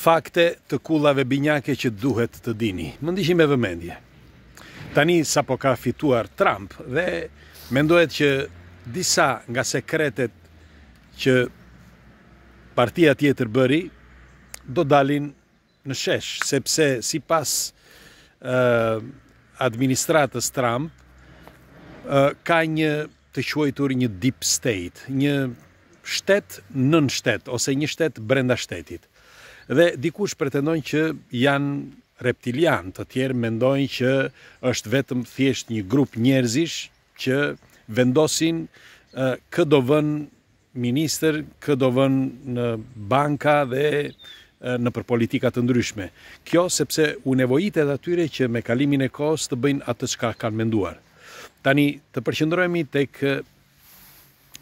Fakte të kullave binjake që duhet të dini. Më ndiqni me vëmendje. Tani sapo ka fituar Trump dhe mendohet që disa nga sekretet që partia tjetër bëri do dalin në shesh, sepse sipas uh, administratës Trump, uh, ka një të quajtur një deep state, një shtet nën shtet ose një shtet brenda shtetit. Dhe dikush pretendojnë që janë reptilian, të tjerë mendojnë që është vetëm thjesht një grup njerëzish që vendosin kë do vënë ministër kë do vënë në banka dhe nëpër politika të ndryshme. Kjo sepse u nevojitet atyre që me kalimin e kohës të bëjnë atë çka kanë menduar. Tani të përqendrohemi tek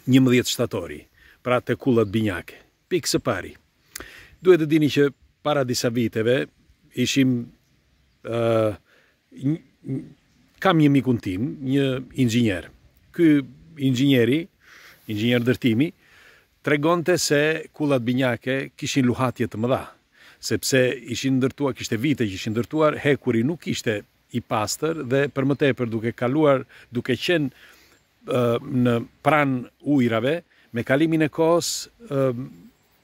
njëmbëdhjetë shtatori, pra te kullat binjake. Pikë së pari, duhet të dini që para disa viteve ishim ë Kam një mikun tim, një inxhinier. Ky inxhinieri, inxhinier ndërtimi, tregonte se kullat binjake kishin luhatje të mëdha, sepse ishin ndërtuar, kishte vite që ishin ndërtuar, hekuri nuk ishte i pastër dhe për më tepër duke kaluar, duke qenë në pranë ujërave, me kalimin e kohës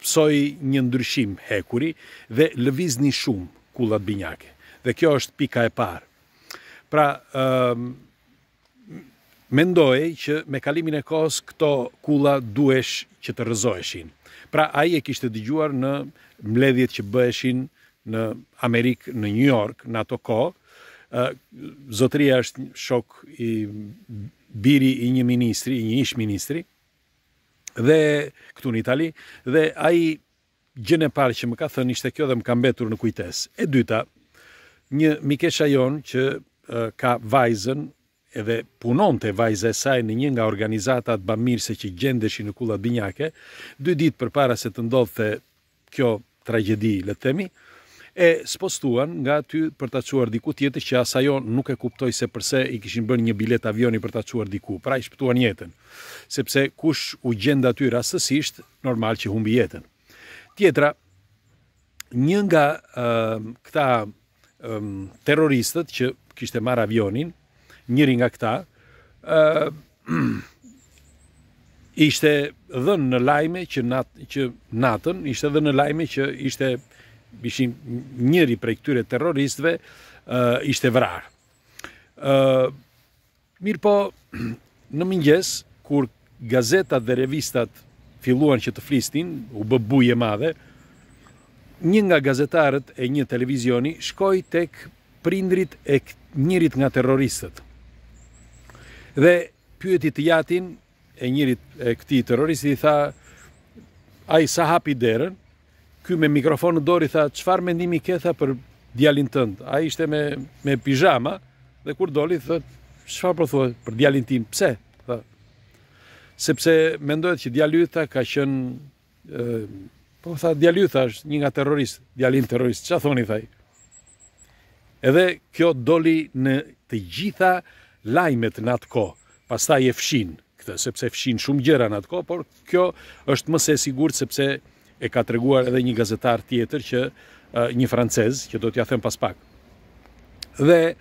Pësoi një ndryshim hekuri dhe lëviznin shumë kullat binjake. Dhe kjo është pika e parë. Pra, mendohej që me kalimin e kohës këto kulla duhesh që të rrëzoheshin. Pra, ai e kishte dëgjuar në mbledhjet që bëheshin në Amerikë, në New York, në ato kohë, zotëria është shok i biri i një ministri, i një ish ministri, dhe këtu në Itali dhe ai gjënë e parë që më ka thënë ishte kjo dhe më ka mbetur në kujtesë. E dyta, një mikesha jonë që ka vajzën edhe punonte vajza e saj në një nga organizatat bamirëse që gjendeshin në kullat binjake, dy ditë përpara se të ndodhte kjo tragjedi le të themi, e spostuan nga aty për ta çuar diku tjetër që as ajo nuk e kuptoi se përse i kishin bërë një biletë avioni për ta çuar diku. Pra i shpëtuan jetën. Sepse kush u gjend aty rastësisht, normal që humbi jetën. Tjetra, një nga ë, këta terroristët që kishte marrë avionin, njëri nga këta, ë ishte dhënë në lajme që nat që natën ishte dhënë në lajme që ishte ishin njëri prej këtyre terroristëve ë ishte vrarë. ë Mirëpo, në mëngjes, kur gazetat dhe revistat filluan që të flisnin, u bë bujë e madhe, një nga gazetarët e një televizioni shkoi tek prindërit e njërit nga terroristët. Dhe pyeti të jatin e njërit e këtij terroristi i tha ai sa hapi derën, ky me mikrofon në dorë i tha çfarë mendimi ke tha për djalin tënd. Ai ishte me me pijama dhe kur doli tha çfarë po thua për djalin tim? Pse? Tha. Sepse mendohet që djali yt ka qenë Po tha djali yt është, një nga terroristët, djali im terrorist, çfarë thoni tha ai? Edhe kjo doli në të gjitha lajmet në atë kohë. Pastaj e fshinë këtë, sepse fshinë shumë gjëra në atë kohë, por kjo është më se e sigurt sepse e ka treguar edhe një gazetar tjetër qe një francez, që do t'ja them pas pak. Dhe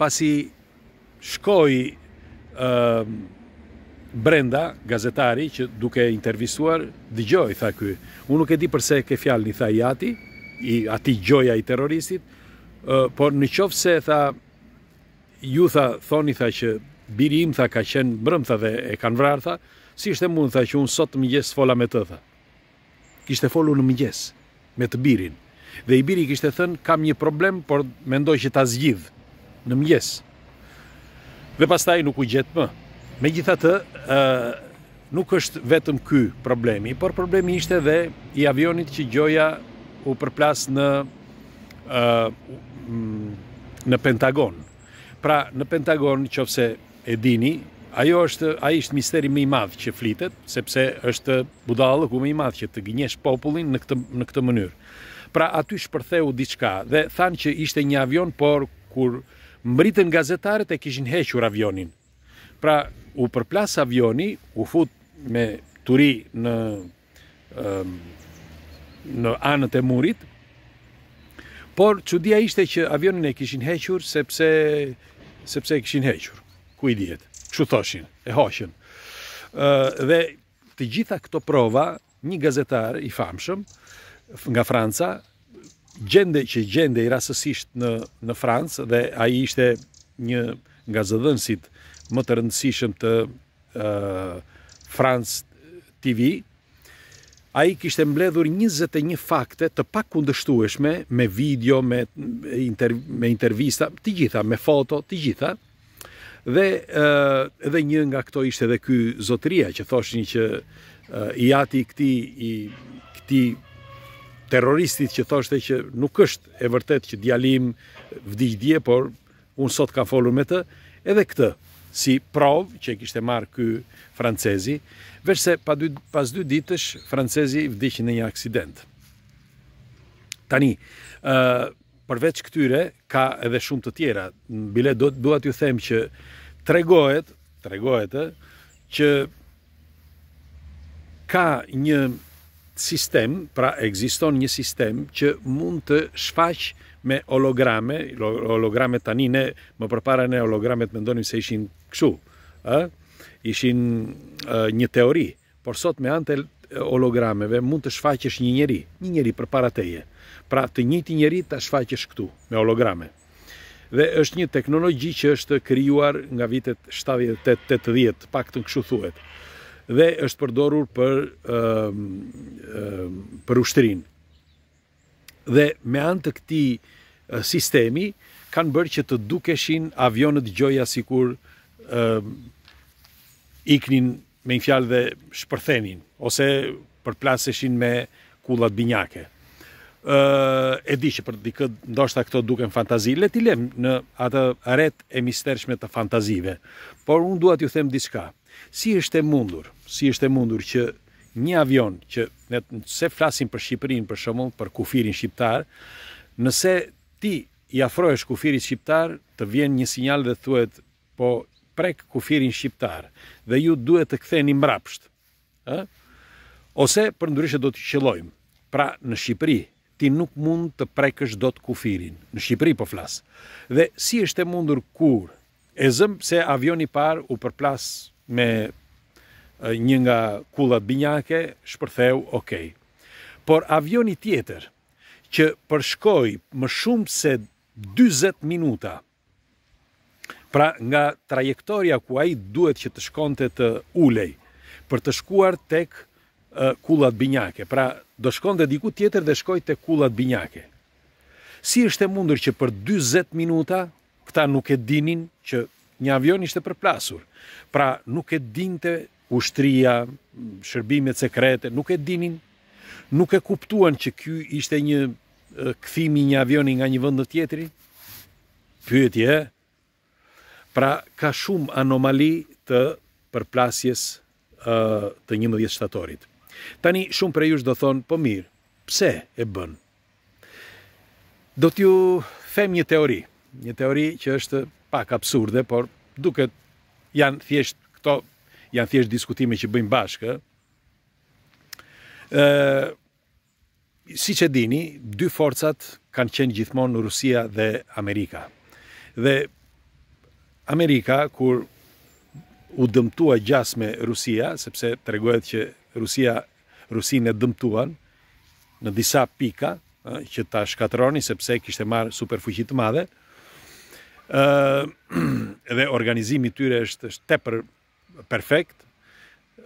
pasi Shkoi brenda gazetari qe duke e intervistuar, dëgjo, tha ky. Unë nuk e di për se e ke fjalën, i tha i ati, i ati gjoja i terroristit, por në qoftë se tha, ju tha, thoni tha që biri im tha ka qenë mbrëmë tha dhe e kanë vrarë tha, si është e mundur tha që unë sot në mëngjes fola me të tha. Kishte folur në mëngjes me të birin dhe i biri i kishte thënë kam një problem por mendoj që ta zgjidh në mëngjes. Dhe pastaj nuk u gjet më. Megjithatë, ë nuk është vetëm ky problemi, por problemi ishte dhe i avionit që gjoja u përplas në ë në Pentagon. Pra, në Pentagon, qoftë se E dini, ajo është, ai është misteri më i madh që flitet, sepse është budallalëku më i madh që të gënjesh popullin në këtë në këtë mënyrë. Pra aty shpërtheu diçka dhe thanë që ishte një avion, por kur mbërritën gazetarët e kishin hequr avionin. Pra u përplas avioni, u fut me turi në në anët e murit, por çudia ishte që avionin e kishin hequr sepse sepse e kishin hequr. Ku i dihet? Ç'u thoshin, e hoqën. Ë dhe të gjitha këto prova, një gazetar i famshëm nga Franca gjende që gjendej rastësisht në në Francë dhe ai ishte një nga zëdhënësit më të rëndësishëm të France TV, ai kishte mbledhur 21 fakte të pakundërshtueshme me video, me inter, me intervista, të gjitha, me foto, të gjitha. Dhe edhe një nga këto ishte edhe ky zotëria që thoshin që i ati këtij i këtij terroristit që thoshte që nuk është e vërtetë që djali im vdiq dje, por Unë sot kam folur me të edhe këtë si provë që e kishte marrë ky francezi, veçse pas dy ditësh francezi vdiq në një aksident. Tani, ë përveç këtyre ka edhe shumë të tjera. Bile do dua t'ju them që tregohet, tregohet ë që Ka një sistem, pra ekziston një sistem që mund të shfaqë me holograme, holograme tani ne më përpara ne hologramet mendonim se ishin kështu, ë? Ishin ë, një teori, por sot me anë të hologrameve mund të shfaqësh një njeri, një njeri përpara teje. Pra të njëjtin njeri ta shfaqësh këtu me holograme. Dhe është një teknologji që është krijuar nga vitet 78-80, të paktën kështu thuhet. Dhe është përdorur për ë për ushtrinë. Dhe me anë të këtij sistemi kanë bërë që të dukeshin avionët gjoja sikur ë iknin me një fjalë dhe shpërthenin ose përplaseshin me kullat binjake. Ë, e di që për dikë ndoshta këto duken fantazi, le t'i lëm në atë retë e mistershme të fantazive. Por unë dua t'ju them diçka. Si është e mundur, si është e mundur që një avion që nëse flasim për Shqipërinë për shembull, për kufirin shqiptar, nëse ti i afrohesh kufirit shqiptar, të vjen një sinjal dhe thuhet Po prek kufirin shqiptar dhe ju duhet të ktheheni mbrapsht. Ë? Ose përndryshe do të qëllojmë. Pra në Shqipëri ti nuk mund të prekësh dot kufirin. Në Shqipëri po flas. Dhe si është e mundur kur e zëm se avioni i parë u përplas me një nga kullat binjake, shpërtheu, ok. Por avioni tjetër që përshkoi më shumë se 40 minuta Pra nga trajektoria ku ai duhet që të shkonte të ulej për të shkuar tek kullat binjake. Pra do shkonte diku tjetër dhe shkoi tek kullat binjake. Si është e mundur që për 40 minuta këta nuk e dinin që një avion ishte përplasur. Pra nuk e dinte Ushtria, shërbimet sekrete nuk e dinin, nuk e kuptuan që ky ishte një kthim i një avioni nga një vend në tjetrin? Pyetje, e? Pra ka shumë anomali të përplasjes të 11 shtatorit. Tani shumë prej jush do thonë, po mirë, pse e bënë? Do t'ju them një teori, një teori që është pak absurde, por duket janë thjesht këto janë thjesht diskutime që bëjmë bashkë. ë Siç e dini, dy forcat kanë qenë gjithmonë Rusia dhe Amerika. Dhe Amerika kur u dëmtua gjasme Rusia, sepse tregohet që Rusia Rusinë e dëmtuan në disa pika që ta shkatërronin sepse kishte marrë superfuqi të madhe. ë dhe organizimi i tyre është është tepër perfekt.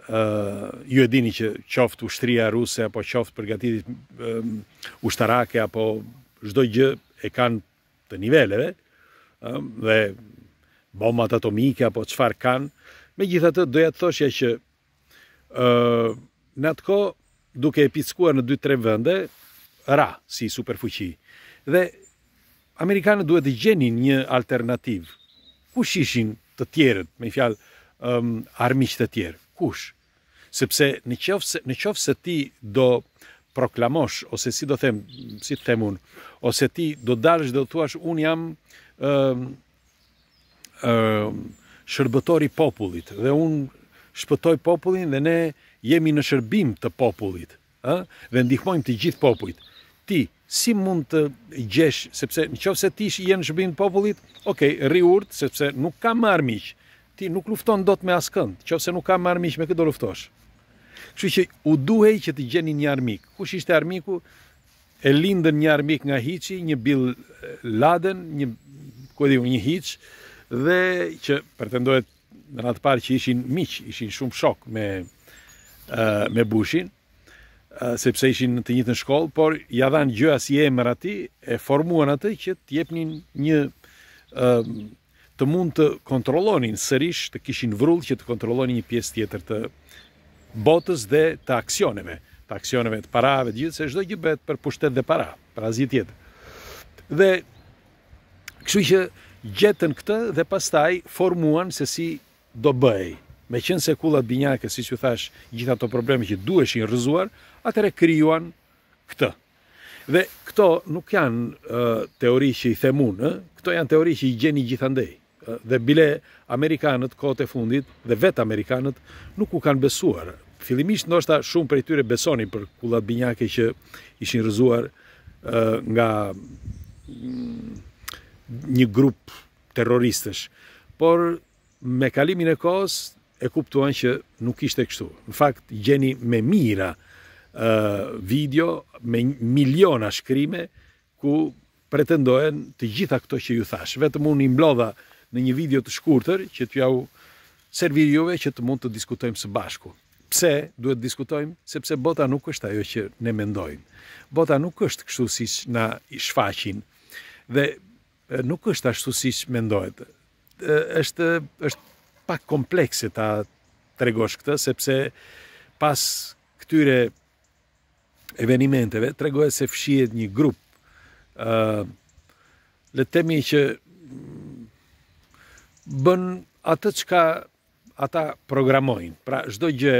ë ju e dini që qoftë ushtria ruse apo qoftë përgatitjet ushtarake apo çdo gjë e kanë të niveleve ë dhe bombat atomike apo çfarë kanë. Megjithatë doja të thoshja që Në atë kohë, duke e pickuar në 2-3 vende, ra si superfuqi. Dhe amerikanët duhet të gjenin një alternativë. Kush ishin të tjerët, me një fjalë, um, armiqtë e tjerë? Kush? Sepse në qoftë se, në qoftë se ti do proklamosh, ose si do them, si të them unë, ose ti do dalësh dhe do thuash, unë jam um, shërbëtor i popullit dhe unë shpëtoj popullin dhe ne jemi në shërbim të popullit, ë, dhe ndihmojmë të gjithë popujt. Ti si mund të gjesh, sepse në qoftë se ti je në shërbim të popullit, ok, rri urtë, sepse nuk ka më armiq. Ti nuk lufton dot me askënd, në qoftë se nuk ka më armiq me kë do luftosh. Kështu që u duhej që të gjenin një armik. Kush ishte armiku? E lindën një armik nga hiçi, një Bin Laden, një ku e di unë, një hiç dhe që pretendohet në radhë të parë që ishin miq, ishin shumë shokë me me Bushin, sepse ishin në të njëjtën shkollë, por ia dhanë gjoja si emër atij, e formuan atë që të jepnin një të mund të kontrollonin sërish, të kishin vrull që të kontrollonin një pjesë tjetër të botës dhe të aksioneve, të aksioneve të parave, të gjithë se çdo gjë bëhet për pushtet dhe para, për asgjë tjetër. Dhe kështu që gjetën këtë dhe pastaj formuan se si do bëhej. Meqenëse kullat binjake, siç ju thashë, gjithë ato probleme që duheshin rrëzuar, atëherë krijuan këtë. Dhe këto nuk janë teori që i them unë, këto janë teori që i gjeni gjithandej. Dhe bile amerikanët kohët e fundit dhe vetë amerikanët nuk u kanë besuar. Fillimisht ndoshta shumë prej tyre besonin për kullat binjake që ishin rrëzuar nga mm, një grup terroristësh. Por Me kalimin e kohës e kuptuan që nuk ishte kështu. Në fakt, gjeni me mijëra video, me miliona shkrime, ku pretendohen të gjitha këto që ju thashë. Vetëm unë i mblodha në një video të shkurtër, që t'jua servir juve që të mund të diskutojmë së bashku. Pse duhet të diskutojmë? Sepse bota nuk është ajo që ne mendojmë. Bota nuk është kështu siç na i shfaqin. Dhe Nuk është ashtu siç mendohet. Është është pak komplekse ta tregosh këtë sepse pas këtyre evenimenteve tregohet se fshihet një grup ë uh, le të themi që bën atë çka Ata programojnë, pra çdo gjë,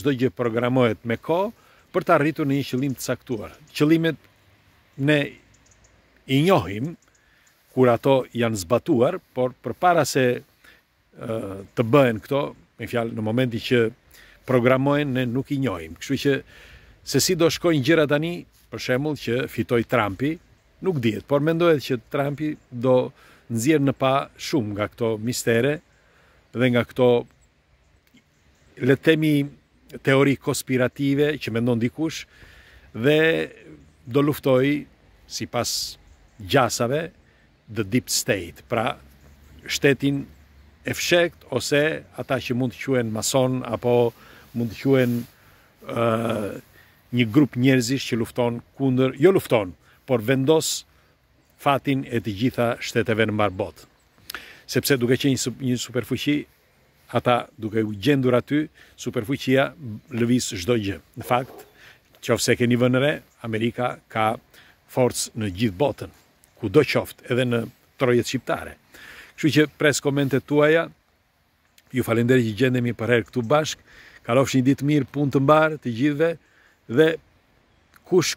çdo gjë programohet me kohë për të arritur në një qëllim të caktuar. Qëllimet ne i njohim kur ato janë zbatuar, por përpara se të bëhen këto, me një fjalë në momentin që programohen ne nuk i njohim. Kështu që se si do shkojnë gjërat tani, për shembull që fitoi Trumpi, nuk dihet, por mendohet që Trumpi do nxjerrë në pah shumë nga këto mistere dhe nga këto le të themi teori konspirative që mendon dikush dhe do luftojë sipas gjasave the deep state, pra shtetin e fshehtë ose ata që mund të quhen masonë apo mund të quhen uh, një grup njerëzish që lufton kundër, jo lufton, por vendos fatin e të gjitha shteteve në mbarë botë. Sepse duke qenë një superfuqi, ata duke u gjendur aty, superfuqia lëviz çdo gjë. Në fakt, qoftë se keni vënë re, Amerika ka forcë në gjithë botën, kudo qoftë, edhe në trojet shqiptare. Kështu që pres komentet tuaja, Ju falenderoj që gjendemi përherë këtu bashkë. Kalofshi një ditë mirë, punë të mbarë të gjithëve dhe kush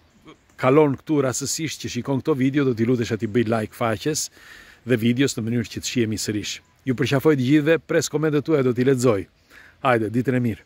kalon këtu rastësisht që shikon këto video do t'i lutesha t'i bëjë like faqes dhe videos në mënyrë që të shihemi sërish. Ju përqafoj të gjithëve, pres komentet tuaja do t'i lexoj. Hajde, ditën e mirë.